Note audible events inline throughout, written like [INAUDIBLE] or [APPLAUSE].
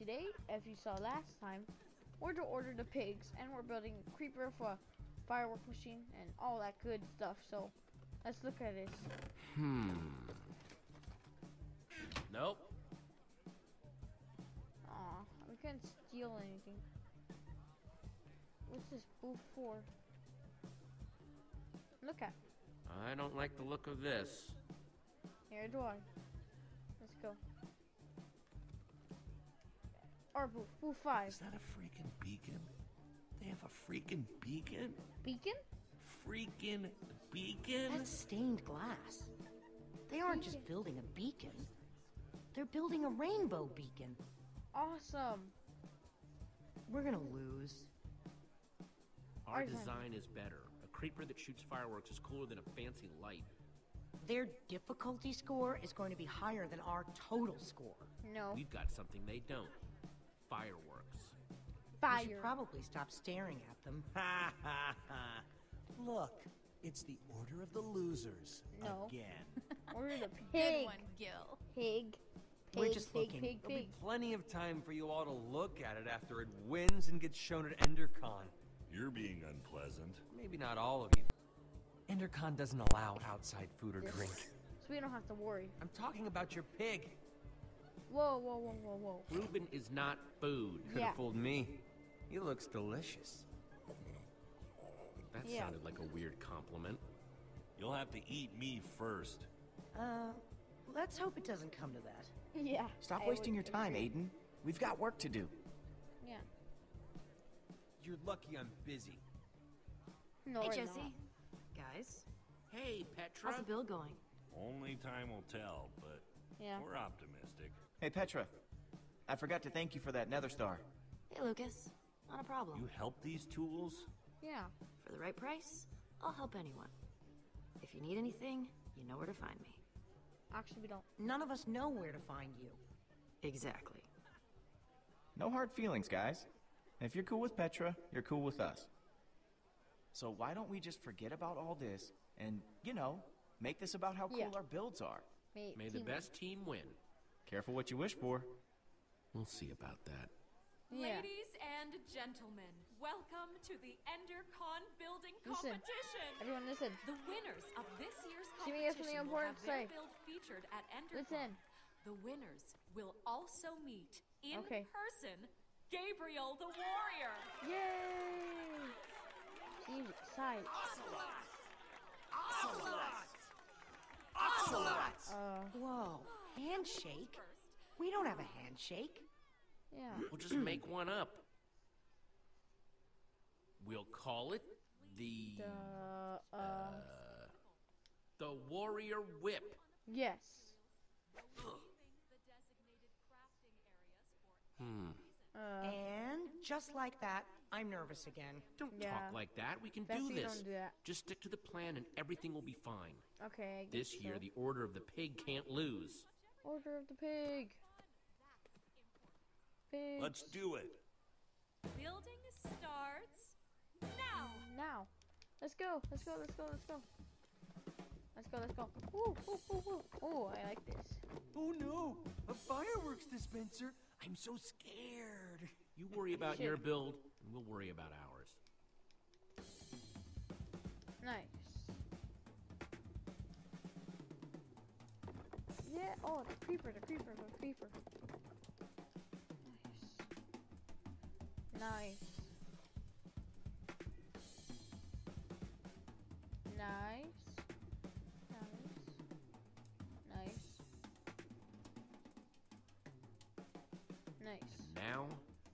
today, as you saw last time, we're to order the pigs, and we're building a creeper for a firework machine and all that good stuff. So, let's look at this. Hmm. Nope. Aw, we can't steal anything. What's this booth for? Look at. I don't like the look of this. Here do I. Our booth, booth five. Is that a freaking beacon? They have a freaking beacon? Beacon? Freaking beacon? That's stained glass. They aren't just building a beacon. They're building a rainbow beacon. Awesome. We're gonna lose. Our Ours aren't. design is better. A creeper that shoots fireworks is cooler than a fancy light. Their difficulty score is going to be higher than our total score. No. We've got something they don't. Fireworks. We should probably stop staring at them. Ha ha ha. Look, it's the Order of the Losers. No. Again. [LAUGHS] Order the Good pig. one, Gil. Pig. We're just pig, looking. Pig, There'll be plenty of time for you all to look at it after it wins and gets shown at EnderCon. You're being unpleasant. Maybe not all of you. EnderCon doesn't allow outside food or drink. So we don't have to worry. I'm talking about your pig. Whoa, whoa, whoa, whoa, whoa. Reuben is not food. Could Yeah. have fooled me. He looks delicious. That Yeah. sounded like a weird compliment. You'll have to eat me first. Uh, let's hope it doesn't come to that. [LAUGHS] Yeah. Stop I wasting your time, agree. Aiden. We've got work to do. Yeah. You're lucky I'm busy. No, Hey, we're Jesse. not. Guys, Hey, Petra. how's the bill going? Only time will tell, but Yeah. we're optimistic. Hey, Petra. I forgot to thank you for that Nether Star. Hey, Lucas. Not a problem. You help these tools? Yeah. For the right price, I'll help anyone. If you need anything, you know where to find me. Actually, we don't. None of us know where to find you. Exactly. No hard feelings, guys. If you're cool with Petra, you're cool with us. So why don't we just forget about all this and, you know, make this about how cool Yeah. our builds are? May, May the team- best team win. Careful what you wish for. We'll see about that. Yeah. Ladies and gentlemen, welcome to the EnderCon building Listen. competition. Everyone, listen. The winners of this year's Jimmy competition will have their build featured at EnderCon. Listen. The winners will also meet in Okay. person Gabriel the Warrior. Yay! He's excited. Uh, Whoa, handshake? We don't have a handshake. yeah. We'll just make one up. We'll call it the Uh, uh, the Warrior Whip. yes. The designated crafting areas for And just like that, I'm nervous again. Don't Yeah. talk like that. We can Best do this. don't do that. Just stick to the plan and everything will be fine. Okay. I guess This year, so. the Order of the Pig can't lose. Order of the pig. Pig. Let's do it. building starts now. Now. Let's go. Let's go. Let's go. Let's go. Let's go. Let's go. Ooh, ooh, ooh, ooh. Ooh, I like this. Oh no! A fireworks dispenser! I'm so scared. You worry about your build, and we'll worry about ours. Nice. Yeah. Oh, the creeper. The creeper. The creeper. Nice. Nice. Nice. Nice. Nice. Nice. Now,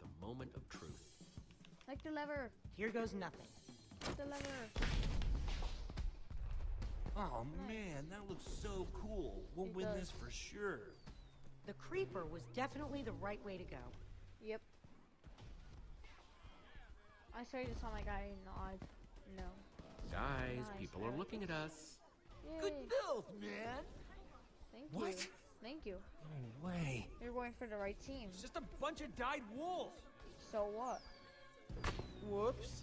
the moment of truth. Like the lever. Here goes nothing. Like the lever. Oh man, that looks so cool. We'll It win does. this for sure. The creeper was definitely the right way to go. Yep. I saw this on my guy nod. No. Guys, Nice. people are looking at us. Yay. Good build, man! Thank What? you. Thank you. No way. You're going for the right team. It's just a bunch of dyed wool. So what? Whoops.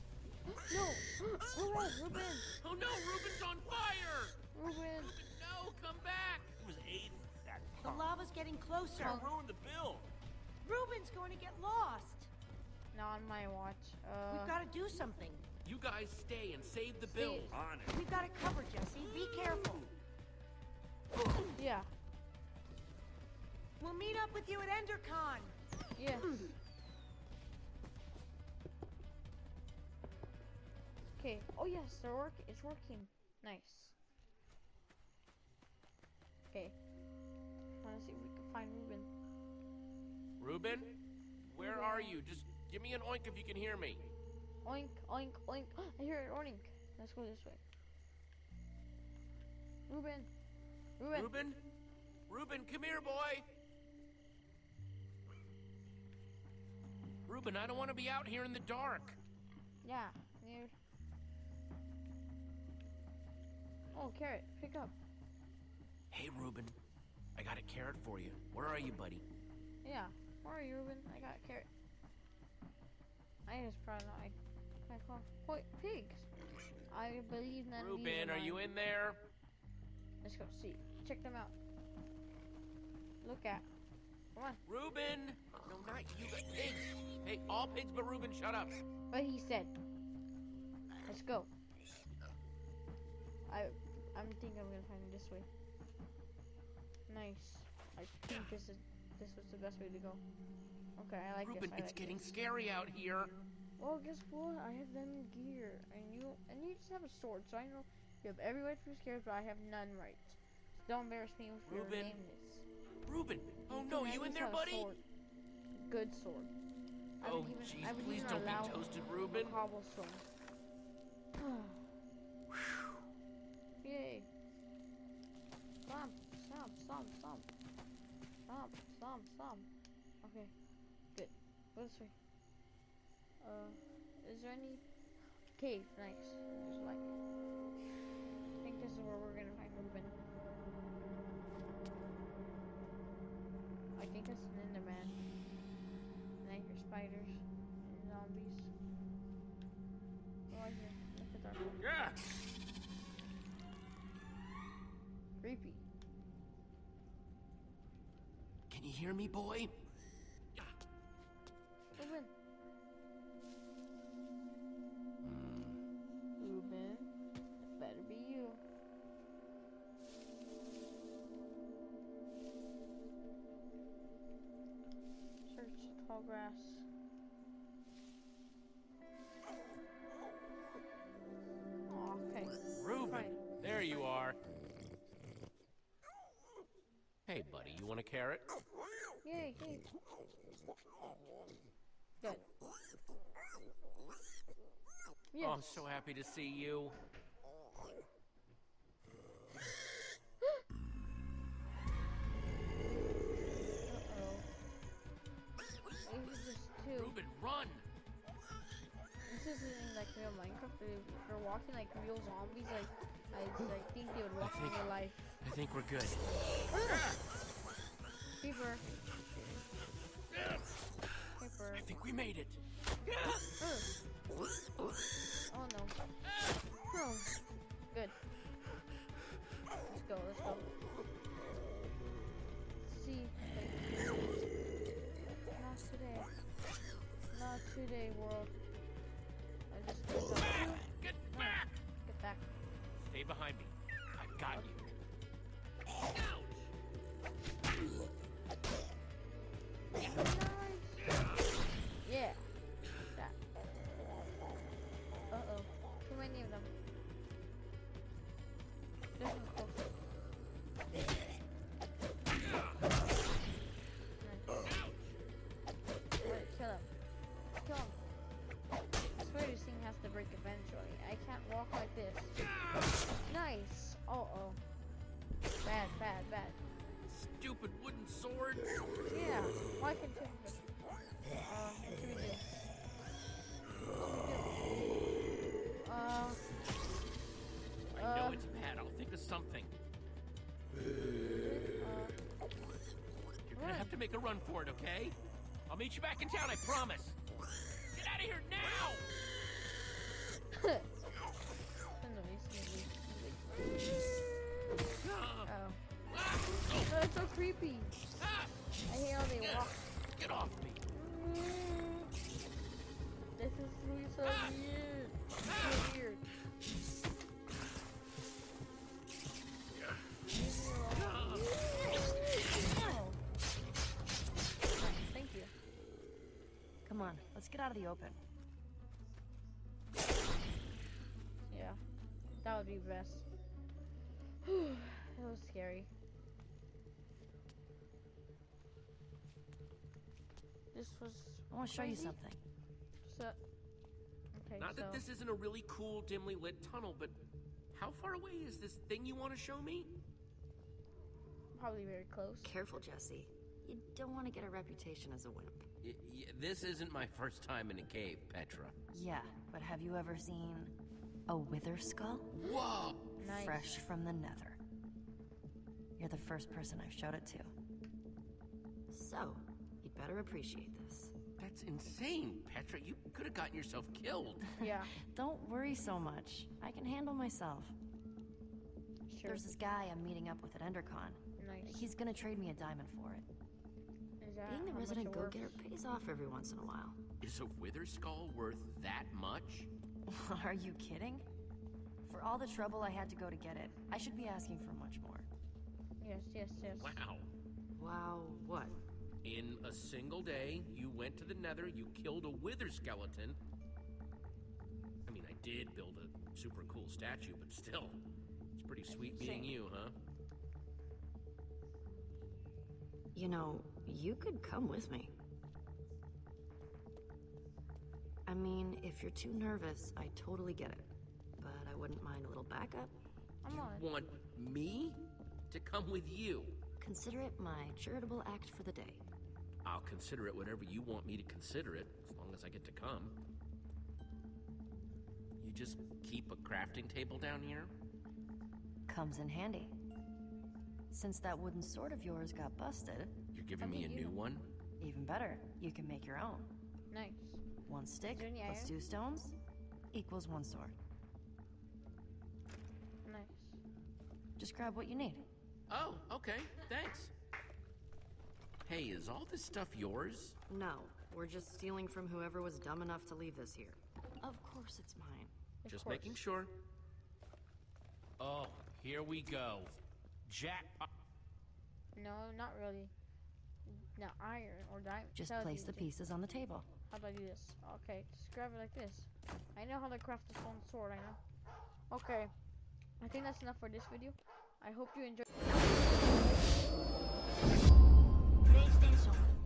No! Reuben! Reuben! Oh no, Reuben's on fire! Reuben! No, come back! It was Aiden. That The lava's getting closer. Come. ruined the build. Reuben's going to get lost. Not on my watch. Uh, We've got to do something. You guys stay and save the Stay- bill. On it. We've got it covered, Jesse. Be careful. yeah. We'll meet up with you at EnderCon. Yes. [CLEARS THROAT] Okay. Oh yes, they're work. It's working. Nice. Okay. Want to see if we can find Reuben? Reuben, where are you? Just give me an oink if you can hear me. Oink, oink, oink. [GASPS] I hear it oink. Let's go this way. Reuben. Reuben. Reuben? Reuben, come here, boy. Reuben, I don't want to be out here in the dark. Yeah. Oh, carrot. Pick up. Hey, Reuben, I got a carrot for you. Where are you, buddy? Yeah. Where are you, Reuben? I got a carrot. I just probably not. I, I call. Wait, pigs. I believe these Reuben, are you in there? Let's go see. Check them out. Look at. Come on. Reuben! No, not you, but pigs. Hey, all pigs but Reuben, shut up. What he said. Let's go. I I'm thinking I'm gonna find it this way. Nice. I think this is this was the best way to go. Okay, I like Reuben, this. I it's like getting this. scary out here. Well, guess what? I have them gear, and you and you just have a sword, so I know you have every right to be scared, but I have none right. So don't embarrass me with your Reuben. lameness. Reuben! Oh no, you in there, buddy? sword. Good sword. I Oh, jeez, please don't be toasted, Reuben. cobblestone. [SIGHS] [SIGHS] Stomp, stomp, stomp. Okay, good. Go this way. Uh, is there any cave? Nice. Just like it. I think this is where we're gonna find Reuben. I think that's an Enderman. And I hear spiders and zombies. Oh, I hear. Look at that. Yeah! Hear me, boy? Reuben. Hmm. Reuben. It better be you. Search the tall grass. Aw, okay. Reuben, Fine. there you are. Hey, buddy, you want a carrot? Yay, yay. Good. Yes. Oh, I'm so happy to see you. Uh-oh. This is just too. Reuben, run! This isn't like real Minecraft. If you're walking like real zombies, like I, I think they would walk in real life. I think we're good. Creeper. Creeper. I think we made it. Oh no. Oh. Good. Let's go, let's go. See. Not today. Not today, world. I just. Get back! Get back. Stay behind me. Nice. Uh oh. Bad, bad, bad. Stupid wooden sword. Yeah. Why continue? Uh, what should we do? What should we do? Uh, I know Uh. it's bad. I'll think of something. uh, You're gonna have to make a run for it, okay? I'll meet you back in town, I promise. Get out of here now! [LAUGHS] Oh. That's so creepy. I hate how they walk. Get off me. This is so weird. So weird. Thank you. Come on, let's get out of the open. Yeah, that would be best that was scary. This was. I want to show you something. So, okay, Not so that this isn't a really cool, dimly lit tunnel, but how far away is this thing you want to show me? probably very close. Careful, Jesse. You don't want to get a reputation as a wimp. Y- y- this isn't my first time in a cave, Petra. Yeah, but have you ever seen a wither skull? Whoa! Nice. Fresh from the nether. You're the first person I've showed it to. So, you'd better appreciate this. That's insane, Petra. You could have gotten yourself killed. [LAUGHS] Yeah, [LAUGHS] Don't worry so much. I can handle myself. sure. There's this guy I'm meeting up with at EnderCon. Nice. He's gonna trade me a diamond for it. Is that Being the resident go-getter pays off every once in a while. Is a wither skull worth that much? [LAUGHS] Are you kidding? For all the trouble I had to go to get it, I should be asking for much more. Yes, yes, yes. Wow. Wow, what? In a single day, you went to the nether, you killed a wither skeleton. I mean, I did build a super cool statue, but still, it's pretty sweet being you, huh? You know, you could come with me. I mean, if you're too nervous, I totally get it. Backup. I'm on. Want me to come with you? Consider it my charitable act for the day. I'll consider it whatever you want me to consider it, as long as I get to come. You just keep a crafting table down here? Comes in handy. Since that wooden sword of yours got busted, You're giving me a you- new one? even better, you can make your own. Nice. One stick there any plus iron? two stones equals one sword. Just grab what you need. Oh, okay, thanks. Hey, is all this stuff yours? No, we're just stealing from whoever was dumb enough to leave this here. Of course it's mine. Of Just course. making sure. Oh, here we go. Jack. uh, No, not really. No, iron or diamond. Just That would place the insane. pieces on the table. How do I do this? Okay, just grab it like this. I know how to craft a stone sword, I know. Okay. I think that's enough for this video. I hope you enjoyed. PlayStation.